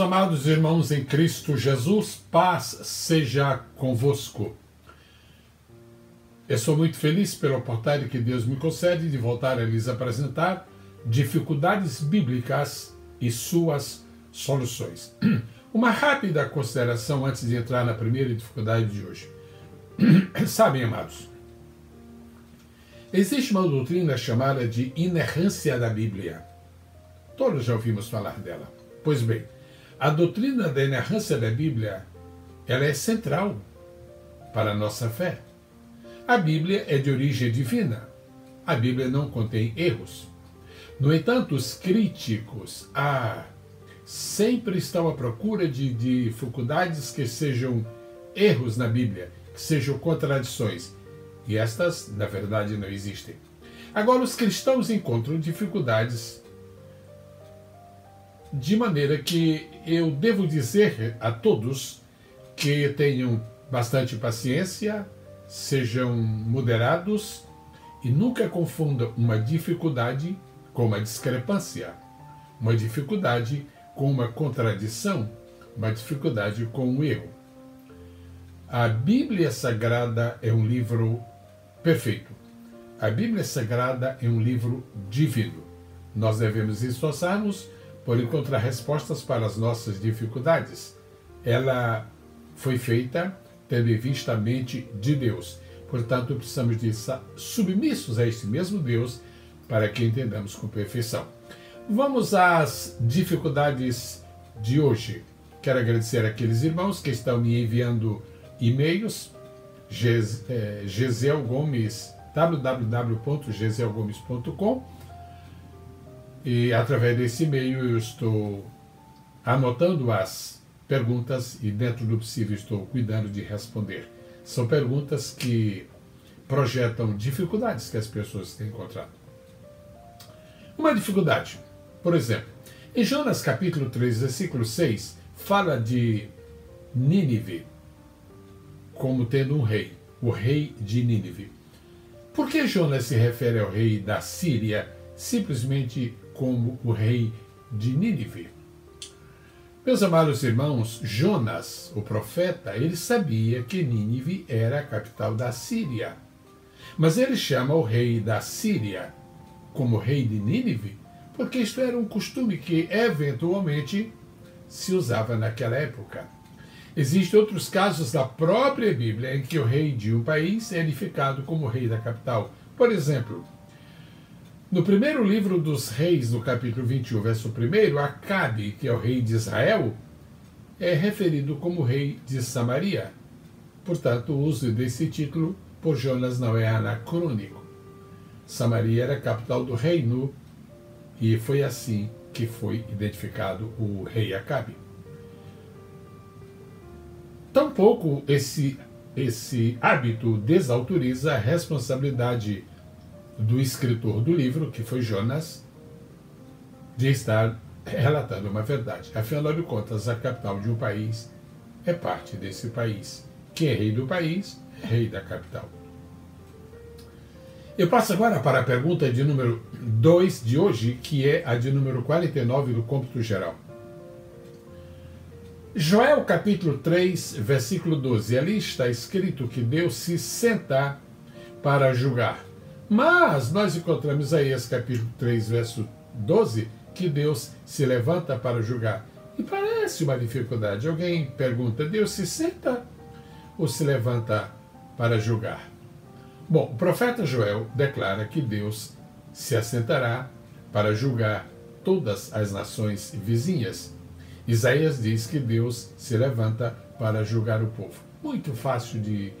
Amados irmãos em Cristo Jesus, paz seja convosco. Eu sou muito feliz pela oportunidade que Deus me concede de voltar a lhes apresentar dificuldades bíblicas e suas soluções. Uma rápida consideração antes de entrar na primeira dificuldade de hoje. Sabem, amados, existe uma doutrina chamada de inerrância da Bíblia. Todos já ouvimos falar dela. Pois bem, a doutrina da inerrância da Bíblia, ela é central para a nossa fé. A Bíblia é de origem divina. A Bíblia não contém erros. No entanto, os críticos ah, sempre estão à procura de, de dificuldades que sejam erros na Bíblia, que sejam contradições. E estas, na verdade, não existem. Agora, os cristãos encontram dificuldades de maneira que eu devo dizer a todos que tenham bastante paciência, sejam moderados e nunca confundam uma dificuldade com uma discrepância, uma dificuldade com uma contradição, uma dificuldade com um erro. A Bíblia Sagrada é um livro perfeito. A Bíblia Sagrada é um livro divino. Nós devemos esforçar-nos por encontrar respostas para as nossas dificuldades. Ela foi feita tendo em vista a mente de Deus. Portanto, precisamos de estar submissos a este mesmo Deus para que entendamos com perfeição. Vamos às dificuldades de hoje. Quero agradecer aqueles irmãos que estão me enviando e-mails. Gisel eh, Gomes, www.geselgomes.com e através desse e-mail eu estou anotando as perguntas e, dentro do possível, estou cuidando de responder. São perguntas que projetam dificuldades que as pessoas têm encontrado. Uma dificuldade, por exemplo, em Jonas capítulo 3, versículo 6, fala de Nínive como tendo um rei, o rei de Nínive. Por que Jonas se refere ao rei da Síria simplesmente como o rei de Nínive. Meus amados irmãos, Jonas, o profeta, ele sabia que Nínive era a capital da Síria. Mas ele chama o rei da Síria como rei de Nínive, porque isto era um costume que eventualmente se usava naquela época. Existem outros casos da própria Bíblia em que o rei de um país é edificado como rei da capital. Por exemplo, no primeiro livro dos reis, no capítulo 21, verso 1, Acabe, que é o rei de Israel, é referido como rei de Samaria. Portanto, o uso desse título por Jonas não é anacrônico. Samaria era a capital do reino e foi assim que foi identificado o rei Acabe. Tampouco esse, esse hábito desautoriza a responsabilidade do escritor do livro, que foi Jonas, de estar relatando uma verdade. Afinal de contas, a capital de um país é parte desse país. Quem é rei do país é rei da capital. Eu passo agora para a pergunta de número 2 de hoje, que é a de número 49 do cômputo geral. Joel capítulo 3, versículo 12. Ali está escrito que Deus se senta para julgar. Mas nós encontramos Isaías capítulo 3, verso 12, que Deus se levanta para julgar. E parece uma dificuldade. Alguém pergunta: Deus se senta ou se levanta para julgar? Bom, o profeta Joel declara que Deus se assentará para julgar todas as nações vizinhas. Isaías diz que Deus se levanta para julgar o povo. Muito fácil de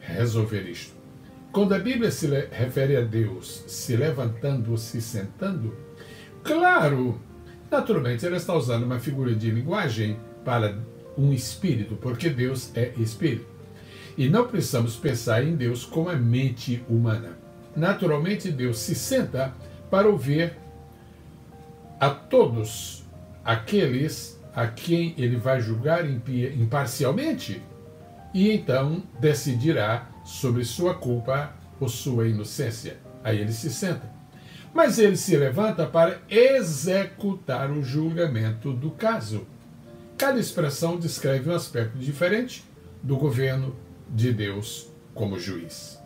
resolver isto. Quando a Bíblia se refere a Deus se levantando ou se sentando, claro, naturalmente ela está usando uma figura de linguagem para um espírito, porque Deus é espírito. E não precisamos pensar em Deus como a mente humana. Naturalmente, Deus se senta para ouvir a todos aqueles a quem ele vai julgar imparcialmente e então decidirá sobre sua culpa ou sua inocência. Aí ele se senta. Mas ele se levanta para executar o julgamento do caso. Cada expressão descreve um aspecto diferente do governo de Deus como juiz.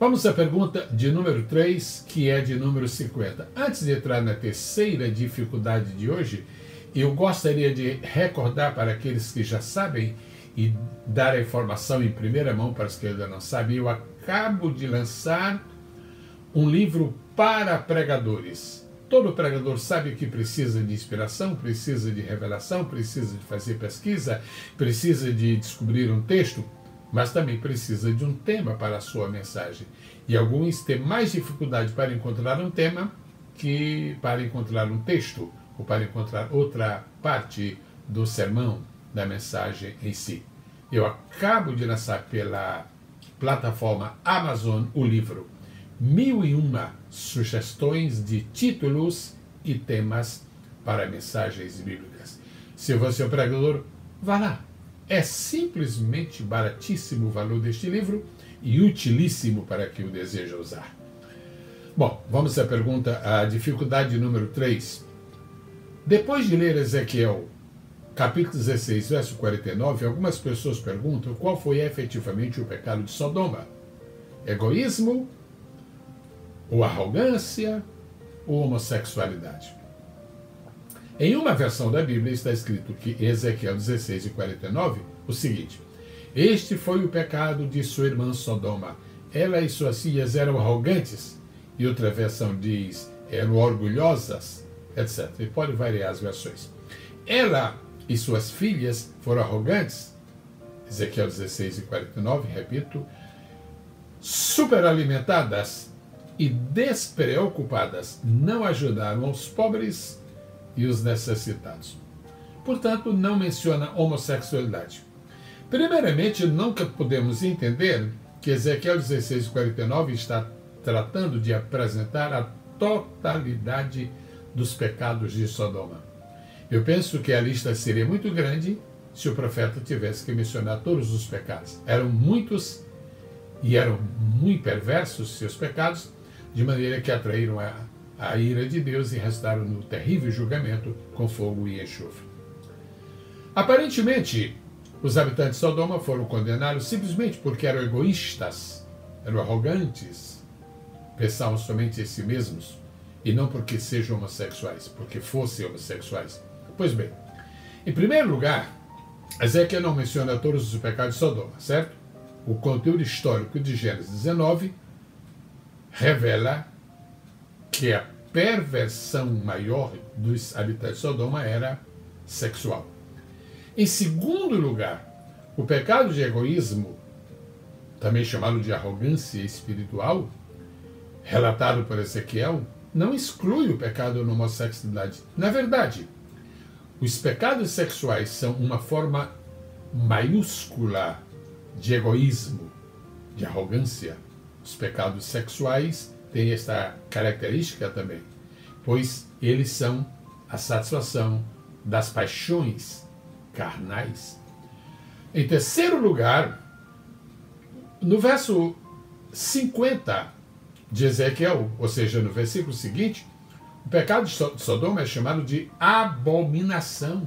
Vamos à pergunta de número 3, que é de número 50. Antes de entrar na terceira dificuldade de hoje, eu gostaria de recordar para aqueles que já sabem e dar a informação em primeira mão para os que ainda não sabem. Eu acabo de lançar um livro para pregadores. Todo pregador sabe que precisa de inspiração, precisa de revelação, precisa de fazer pesquisa, precisa de descobrir um texto mas também precisa de um tema para a sua mensagem. E alguns têm mais dificuldade para encontrar um tema que para encontrar um texto ou para encontrar outra parte do sermão, da mensagem em si. Eu acabo de lançar pela plataforma Amazon o livro Mil e Uma Sugestões de Títulos e Temas para Mensagens Bíblicas. Se você é um pregador, vá lá, é simplesmente baratíssimo o valor deste livro e utilíssimo para quem o deseja usar. Bom, vamos à pergunta, a dificuldade número 3. Depois de ler Ezequiel, capítulo 16, verso 49, algumas pessoas perguntam qual foi efetivamente o pecado de Sodoma: egoísmo, ou arrogância, ou homossexualidade. Em uma versão da Bíblia está escrito que Ezequiel 16 e 49 o seguinte: Este foi o pecado de sua irmã Sodoma. Ela e suas filhas eram arrogantes. E outra versão diz eram orgulhosas, etc. E pode variar as versões. Ela e suas filhas foram arrogantes. Ezequiel 16 e 49, repito, superalimentadas e despreocupadas, não ajudaram os pobres e os necessitados. Portanto, não menciona homossexualidade. Primeiramente, nunca podemos entender que Ezequiel 16:49 está tratando de apresentar a totalidade dos pecados de Sodoma. Eu penso que a lista seria muito grande se o profeta tivesse que mencionar todos os pecados. Eram muitos e eram muito perversos seus pecados, de maneira que atraíram a a ira de Deus e restaram no terrível julgamento com fogo e enxofre. Aparentemente, os habitantes de Sodoma foram condenados simplesmente porque eram egoístas, eram arrogantes, pensavam somente em si mesmos e não porque sejam homossexuais, porque fossem homossexuais. Pois bem, em primeiro lugar, Ezequiel não menciona todos os pecados de Sodoma, certo? O conteúdo histórico de Gênesis 19 revela que a perversão maior dos habitantes de Sodoma era sexual. Em segundo lugar, o pecado de egoísmo, também chamado de arrogância espiritual, relatado por Ezequiel, não exclui o pecado da homossexualidade. Na verdade, os pecados sexuais são uma forma maiúscula de egoísmo, de arrogância. Os pecados sexuais tem esta característica também, pois eles são a satisfação das paixões carnais. Em terceiro lugar, no verso 50 de Ezequiel, ou seja, no versículo seguinte, o pecado de Sodoma é chamado de abominação.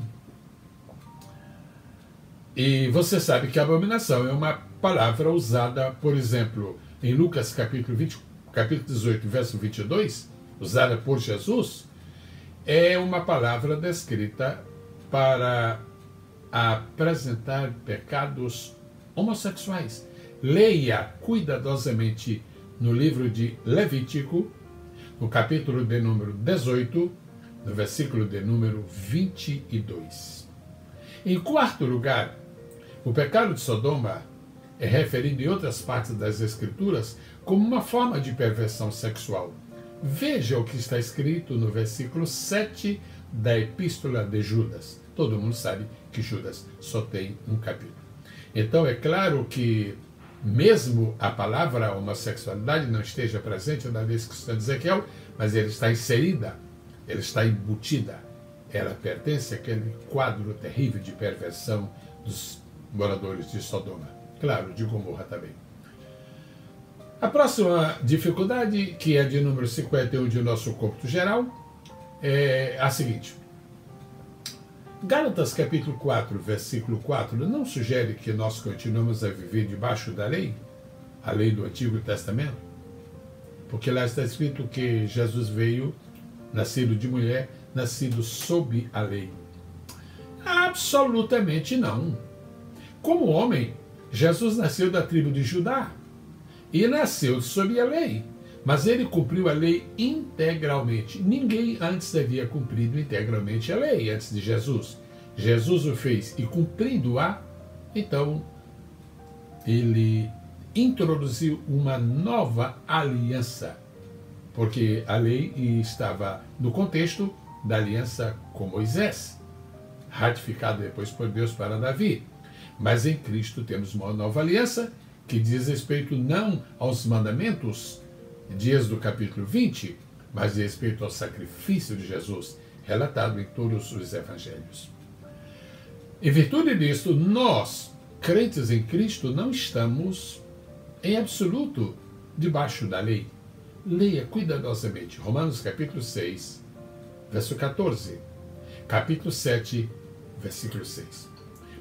E você sabe que abominação é uma palavra usada, por exemplo, em Lucas capítulo 24 capítulo 18, verso 22, usada por Jesus, é uma palavra descrita para apresentar pecados homossexuais. Leia cuidadosamente no livro de Levítico, no capítulo de número 18, no versículo de número 22. Em quarto lugar, o pecado de Sodoma é referido em outras partes das Escrituras como uma forma de perversão sexual. Veja o que está escrito no versículo 7 da Epístola de Judas. Todo mundo sabe que Judas só tem um capítulo. Então é claro que, mesmo a palavra homossexualidade não esteja presente na descrição de Ezequiel, mas ela está inserida, ela está embutida. Ela pertence àquele quadro terrível de perversão dos moradores de Sodoma. Claro, de Gomorra também. A próxima dificuldade, que é de número 51 de nosso cômputo geral, é a seguinte. Gálatas capítulo 4, versículo 4, não sugere que nós continuamos a viver debaixo da lei, a lei do Antigo Testamento? Porque lá está escrito que Jesus veio, nascido de mulher, nascido sob a lei. Absolutamente não. Como homem, Jesus nasceu da tribo de Judá e nasceu sob a lei. Mas ele cumpriu a lei integralmente. Ninguém antes havia cumprido integralmente a lei, antes de Jesus. Jesus o fez e cumprindo-a, então ele introduziu uma nova aliança, porque a lei estava no contexto da aliança com Moisés, ratificada depois por Deus para Davi. Mas em Cristo temos uma nova aliança que diz respeito não aos mandamentos dias do capítulo 20, mas de respeito ao sacrifício de Jesus, relatado em todos os evangelhos. Em virtude disto, nós, crentes em Cristo, não estamos em absoluto debaixo da lei. Leia cuidadosamente Romanos capítulo 6, verso 14, capítulo 7, versículo 6.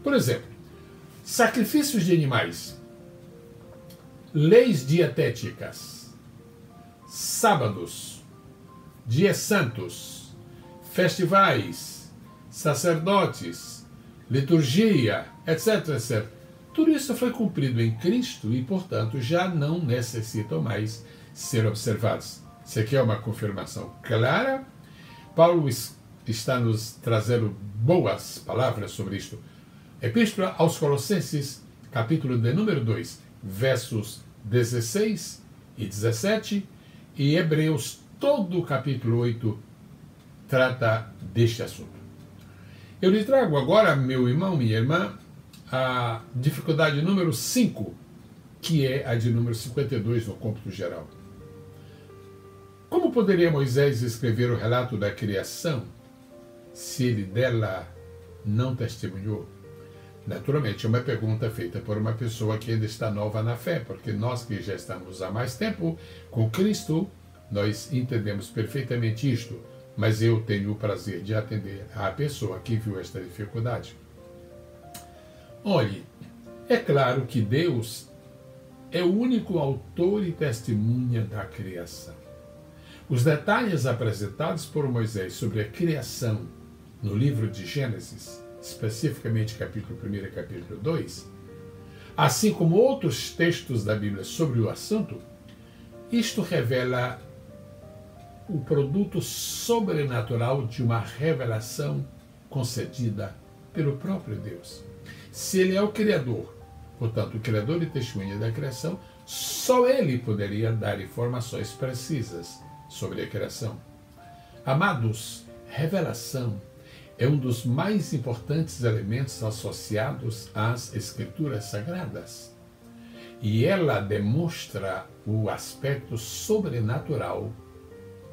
Por exemplo, sacrifícios de animais, leis dietéticas, sábados, dias santos, festivais, sacerdotes, liturgia, etc, etc. Tudo isso foi cumprido em Cristo e, portanto, já não necessitam mais ser observados. Isso aqui é uma confirmação clara. Paulo está nos trazendo boas palavras sobre isto. Epístola aos Colossenses, capítulo de número 2, versos 16 e 17 e Hebreus, todo o capítulo 8, trata deste assunto. Eu lhe trago agora, meu irmão, minha irmã, a dificuldade número 5, que é a de número 52 no cômputo geral. Como poderia Moisés escrever o relato da criação se ele dela não testemunhou? Naturalmente, uma pergunta feita por uma pessoa que ainda está nova na fé, porque nós que já estamos há mais tempo com Cristo, nós entendemos perfeitamente isto, mas eu tenho o prazer de atender a pessoa que viu esta dificuldade. Olhe, é claro que Deus é o único autor e testemunha da criação. Os detalhes apresentados por Moisés sobre a criação no livro de Gênesis especificamente capítulo 1 e capítulo 2, assim como outros textos da Bíblia sobre o assunto, isto revela o produto sobrenatural de uma revelação concedida pelo próprio Deus. Se ele é o Criador, portanto, o Criador e testemunha da criação, só ele poderia dar informações precisas sobre a criação. Amados, revelação é um dos mais importantes elementos associados às Escrituras Sagradas. E ela demonstra o aspecto sobrenatural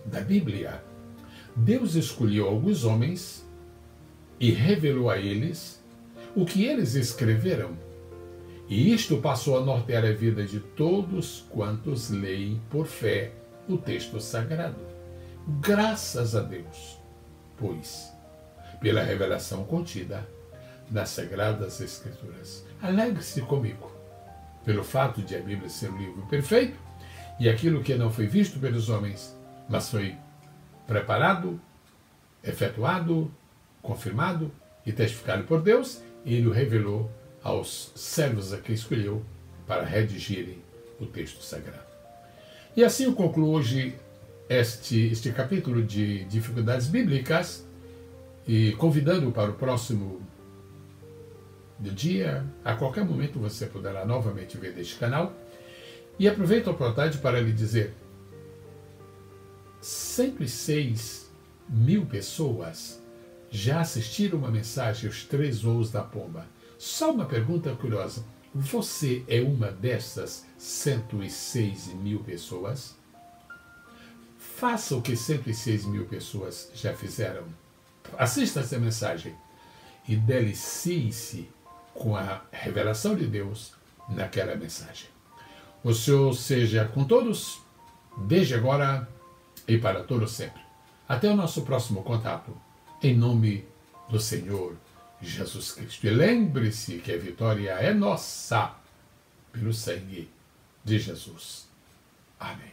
da Bíblia. Deus escolheu alguns homens e revelou a eles o que eles escreveram. E isto passou a nortear a vida de todos quantos leem por fé o texto sagrado. Graças a Deus, pois pela revelação contida nas Sagradas Escrituras. Alegre-se comigo pelo fato de a Bíblia ser um livro perfeito e aquilo que não foi visto pelos homens, mas foi preparado, efetuado, confirmado e testificado por Deus, e ele o revelou aos servos a que escolheu para redigirem o texto sagrado. E assim eu concluo hoje este, este capítulo de dificuldades bíblicas e convidando para o próximo dia, a qualquer momento você poderá novamente ver deste canal. E aproveito a oportunidade para lhe dizer: 106 mil pessoas já assistiram uma mensagem Os Três Voos da Pomba. Só uma pergunta curiosa: você é uma dessas 106 mil pessoas? Faça o que 106 mil pessoas já fizeram. Assista essa mensagem e delicie-se com a revelação de Deus naquela mensagem. O Senhor seja com todos, desde agora e para todo sempre. Até o nosso próximo contato. Em nome do Senhor Jesus Cristo. E lembre-se que a vitória é nossa pelo sangue de Jesus. Amém.